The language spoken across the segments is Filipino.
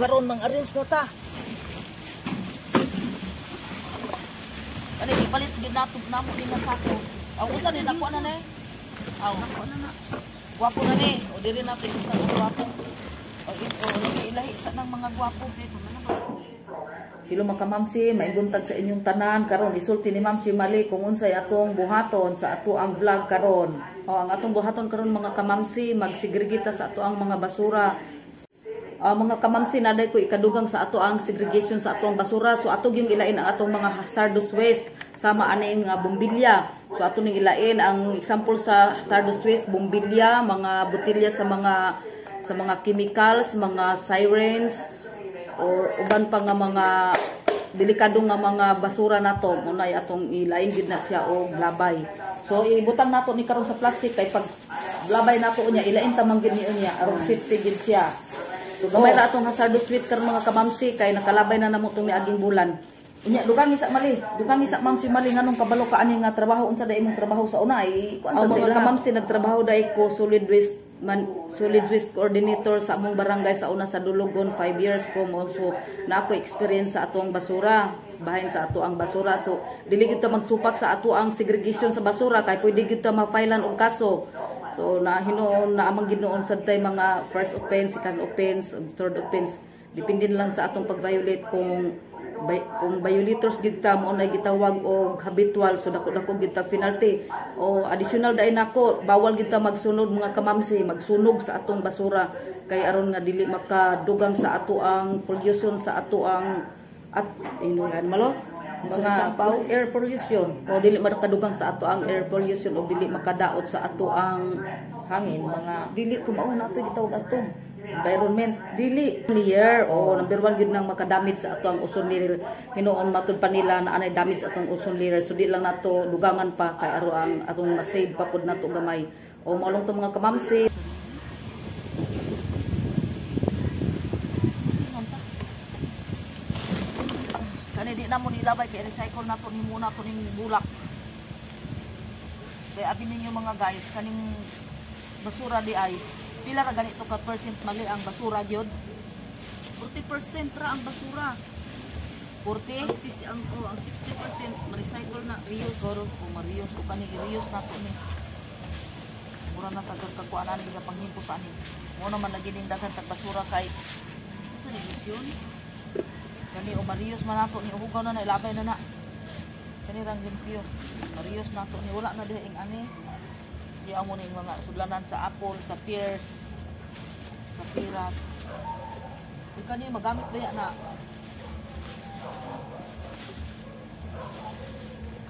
karon mang arrange na ta. Kani ipalit gid nato namo din nga sako. Aw usa ni nako na ni. Aw nako na na. Gwapo na ni. O diri nato kita ang gwapo. O ito ilahi sa nang mga gwapo dito man ba. Hello mga kamamsi, maibuntag sa inyong tanan karon isulti ni Ma'am si Mali kung unsay atong buhaton sa ato ang vlog karon. O ang atong buhaton karon mga kamamsi, magsigregita sa ato ang mga basura. Uh, mga kamamsi naday ko ikadugang sa ato ang segregation sa atong basura. So ato gyung ilain ang atong mga hazardous waste sama aning uh, bombilya. So ato ning ilain ang example sa hazardous waste bombilya, mga botelya sa mga sa mga chemicals, mga sirens, or uban pa nga mga delikado nga mga basura nato munay atong ilain gid na siya og labay so ibutang nato ni karon sa plastic kay pag labay nato niya ilain ta man gid niya aron safety gid siya gamay na atong hazardous karon mga kamamsi kay nakalabay na namo tong niaging bulan. Unya dugang isa mali, dugang isa ma'am si mali nganong kabalo ka ani nga trabaho. Unsa day imong trabaho sa una? Ay kuan sa mga kamamsi nagtrabaho day ko solid waste man solid waste coordinator sa among barangay sa una sa Dulugon 5 years ko mo. So na ako experience sa ato ang basura bahin sa ato ang basura. So dili gid ta magsupak sa ato ang segregation sa basura kay pwede gid ta ma-filean og kaso so na hinuon na amang ginoon sa tay mga first offense second offense third offense depende lang sa atong pag-violate kung bay, kung violators gid ta mo na gitawag og habitual so dako dako gid tag penalty. O additional dai nako bawal gid ta magsunod mga kamamsi magsunog sa atong basura. Kay aron nga dili makadugang sa ato ang pollution sa ato ang at inulan malos mga air pollution. O dili makadugang sa ato ang air pollution o dili makadaot sa ato ang hangin. Mga dili tumaon nato gitawag ato. Environment. Dili. Clear. O number one gyud nang makadamit sa ato ang ozone layer. Hinuon matud pa nila na anay damage sa atong ozone layer. So di lang nato dugangan pa. Kay aro ang atong ma-save pa pud nato gamay. O maulong to mga kamamsi kani na nilabay kay recycle nato ni muna ko ning bulak. Kay abi ninyo mga guys kaning basura di ay pila ra ganito ka percent mali ang basura gyud 40% ra ang basura. 40 tis ang oh, ang 60% ma-recycle na. Reuse goro o ma-reuse o kani reuse nato ni. Mura na tagal kagkuanan gid panghimpo sa ani. Mo naman lagi ning daghan tag basura kay sa yun kani o ma-reuse man nato ni uhugaw na na na na. Kani rang limpyo ma-reuse nato ni wala na diha ing ani. Di amo ning mga sudlanan sa apple, sa pears, sa piras. Kung kani magamit ba na.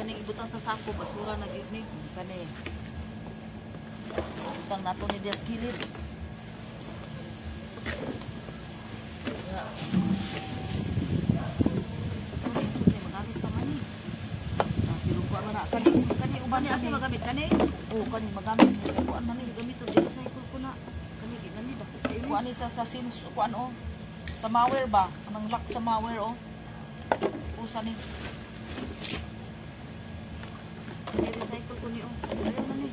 Kani ibutang sa sako basura na gyud ni. Kani ibutang nato ni dias kilid. Ya. Magamit pa man ni. Ah, pero ko na kani kani uban Kani ni asa magamit kani? Oo, kani magamit ni kay kuan man Gamit og recycle ko na. Kani gani ba? kuan ni sa sa sins kuan oh. Sa malware ba? Anong lock sa malware oh. Usa ni Kani recycle ko ni oh. Ayo man ni.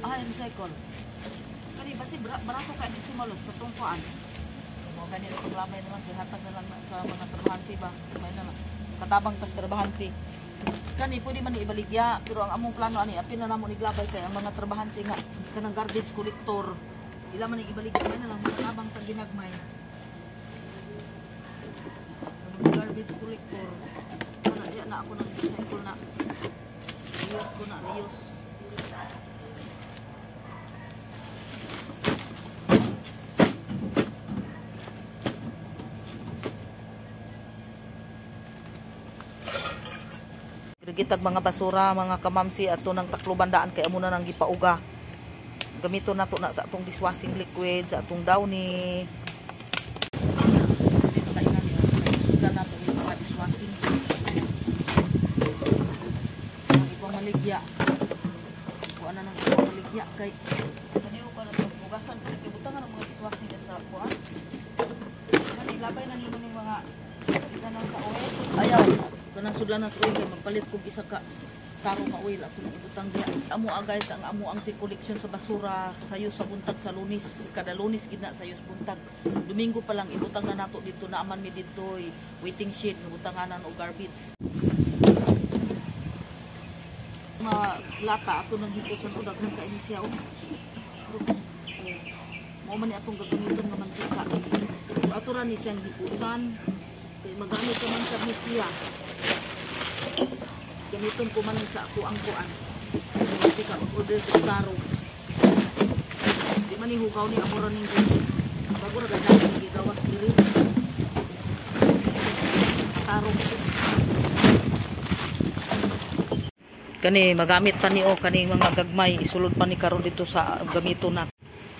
Ah recycle. Kani basi barato ka dito malos katong kuan. Mo gani ito lamay na lang gihatag na lang sa mga trabahante ba. May na lang. Katabang tas trabahante. Kani pwede man ibaligya pero ang among plano ani apil na namo ni glabay kay ang mga trabahante nga kanang garbage collector ila man ibaligya may na lang katabang tag ginagmay. Garbage collector. Wala na ako nang recycle na. Reuse ko na reuse. Gitag mga basura, mga kamamsi ato ng taklobandaan kay amo na nang gipauga. Gamito nato na sa atong dishwashing liquid, sa atong downy. Maligya. Kuha na ng ibang maligya kay kaniyo pa na itong hugasan kay kibutangan ang mga dishwashing sa kuha. Kani labay na nimo ning mga kanang sa oil. Ayaw, kanang sudlan oil magpalit kog isa ka taro mauil ako ng ibutang diya. Amo guys ang amo ang collection sa basura sayo sa buntag sa lunis kada lunis gid na sayo sa buntag. Domingo pa lang ibutang na nato dito na aman mi dito waiting shed nga butanganan og garbage. Mga lata ato nang hipuson o daghan ka siya oh. Mo man ni atong gagamiton nga mantika. Ato ra ni siyang hipusan. Kay magamit ka man sa misiya. Gamiton ko man sa ako ang kuan. Hindi ka order sa taro. Di man ni hugaw ni amora ning Bago ra ganda ni gigawas diri. Taro. Kani magamit pa ni o kani mga gagmay isulod pa ni karon dito sa gamito na.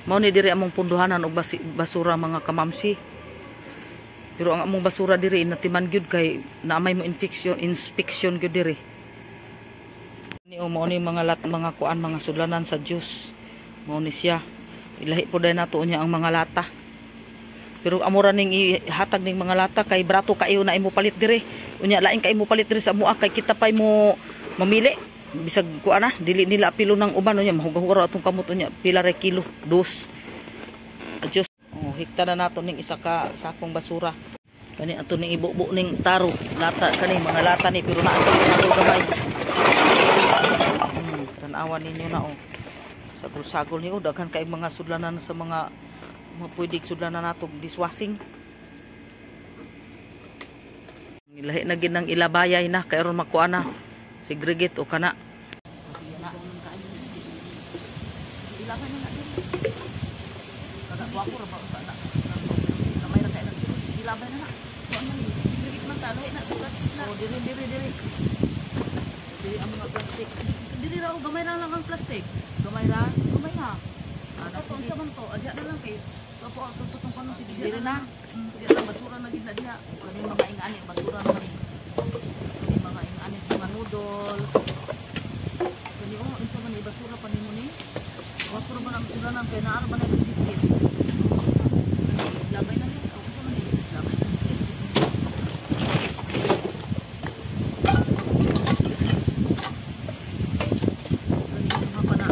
Mao ni diri among punduhanan og basura mga kamamsi. Pero ang among basura diri natiman gyud kay naamay mo infection inspection gyud diri. Ni mao ni mga lat mga kuan mga sudlanan sa juice. Mao ni siya. Ilahi po dai nato niya ang mga lata. Pero amura ning ihatag ning mga lata kay brato kayo na imo palit diri. Unya lain kay imo palit diri sa mua kay kita pay mo mamili. Bisag kuan na dili nila apilo ng uban unya mahugahura atong kamot unya pila ra kilo dos. Adjust. Oh, hikta na nato ning isa ka sakong basura. Kani ato ning ibubo ning taro, lata kani mga lata ni pero naa kay sagol gamay. Hmm, tanawan ninyo na oh. Sagol-sagol niyo daghan kay mga sudlanan sa mga pwedeng sudlanan nato dishwashing. Ilahi na gid ng ilabayay na kay aron makuha na segregate o kana. Oh, diri diri diri. Diri ang mga plastic. Diri ra oh, gamay lang ang plastic. Gamay ra, gamay na. Ano sa unsa man to? Adya na lang kay Opo, tututong pa nung sige. Diri na. Diri na basura na gid na diha. Kani mga ingani basura na kani. Kani mga ingani sa mga noodles. Kani oh, unsa man ni basura pa nimo ni? Wapo ra man ang basura nang kay naa ra man ang sitsit. Labay na lang. Oh, unsa man ni? Labay na. Kani mga pa na.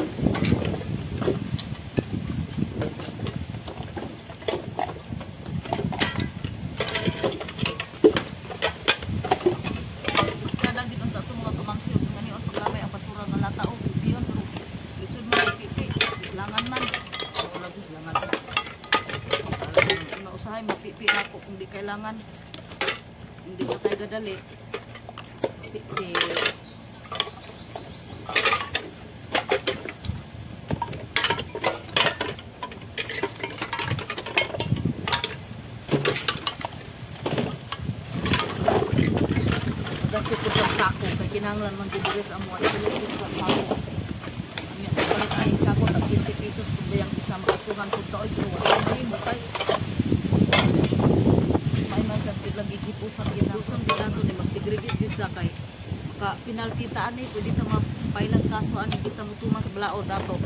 Kada gid unta to mga kamangsi ug ngani on paglamay ang basura nga lata og diyon pero lisod mo ay pipi langan man o lagi langan na usahay mapipi ako kung di kailangan hindi mo tayo gadali pipi Gasto ko sa sako kay kinahanglan man gid diri sa amo at dili sa sako. Ami ang palit ay sako tag 15 pesos kung bayang isa makasuhan pud taoy pero wala man mo kay. May man sa pila gigipusan gipusan din nato ni magsigregate gid sa kay ka penalty ta ani pwede ta mapailag kaso ani kita mo tumas blaod dato.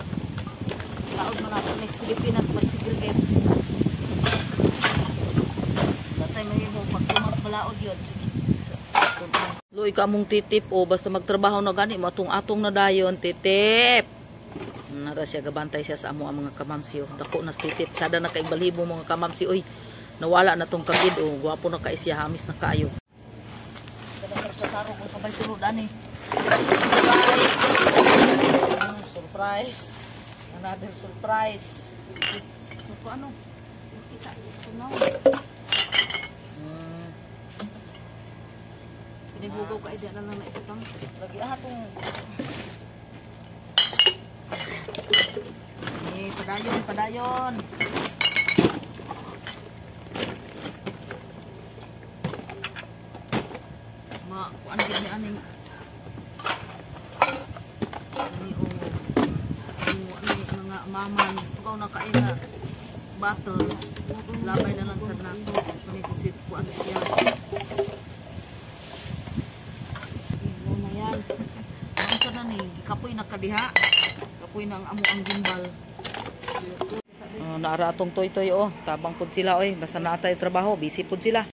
Blaod man nato next Pilipinas magsigregate. Datay mahimo pag tumas blaod yun. Loy ka mong titip o basta magtrabaho na gani mo atong na dayon titip. Nara siya gabantay siya sa amo ang mga kamamsi o. Dako nas titip sada na kay mga kamamsi oy. Nawala na tong kagid o gwapo na kay siya hamis na kaayo. Ko sabay sulod ani. Surprise. Surprise. Another surprise. Ito ano? Kita. Tunaw. Mm. Pinibugaw ka idea na lang na iputang. Lagi atong Eh, padayon, padayon. Ma, kuan gid ni aning mga maman pagaw na kay nga battle labay na lang sa nato kani si sit kuan siya na yan. Ang ka na ni, kapoy na kadiha. Kapoy na ang amo ang gimbal. Uh, naara atong toy toy oh, tabang pud sila oy, basta naa tayo trabaho, busy pud sila.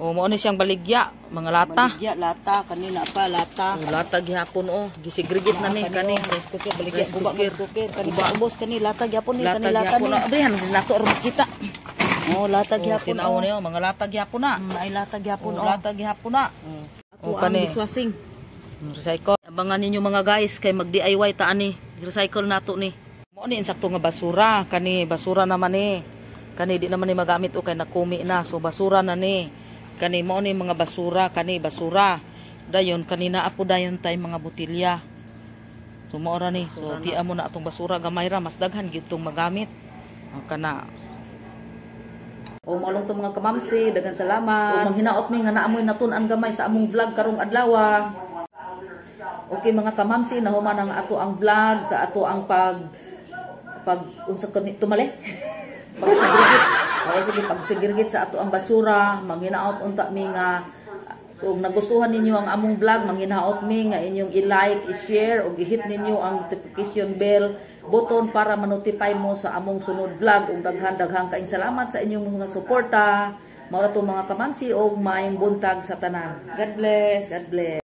O mo ni siyang baligya, mga lata. Baligya, lata. Kanina pa, lata. O lata gihapon o, gisigregit na ni kani. Rice cooker, baligya. Guba, cooker. Kani ubos, kani lata. Gyapon ni, kani lata gihapon ni. na. Abrihan, nato ro kita. Oh, lata O gyapon. tinaw oh. niyo, mga lata gihapon na. Mm, Ay, lata gyapon. O oh. lata gihapon na. Ako O, ang kani. diswasing. Recycle. Abangan ninyo mga guys kay mag DIY ta ani. Recycle nato ni. Mo ni insakto nga basura kani basura naman ni. Kani di naman ni magamit o kay nakumi na so basura na ni. Kani mo ni mga basura kani basura. Dayon kanina apo dayon tay mga botilya. So mo ra ni. So tiya mo na atong basura gamay ra mas daghan gyud tong magamit. O kana o maulong to mga kamamsi, dagan salamat. O manghinaot mi nga naamoy natun-an gamay sa among vlog karong adlaw. Okay mga kamamsi, nahuman ang ato ang vlog sa ato ang pag pag unsa kani tumali. Pagsigirgit. O sige pagsigirgit sa ato ang basura, manghinaot unta mi nga So, nagustuhan ninyo ang among vlog, manghinaot mi nga inyong i-like, i-share, o i-hit ninyo ang notification bell button para ma-notify mo sa among sunod vlog. Ug daghan-daghang kaing salamat sa inyong mga suporta. Mao to mga kamansi og maayong buntag sa tanan. God bless. God bless.